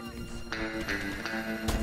warnings.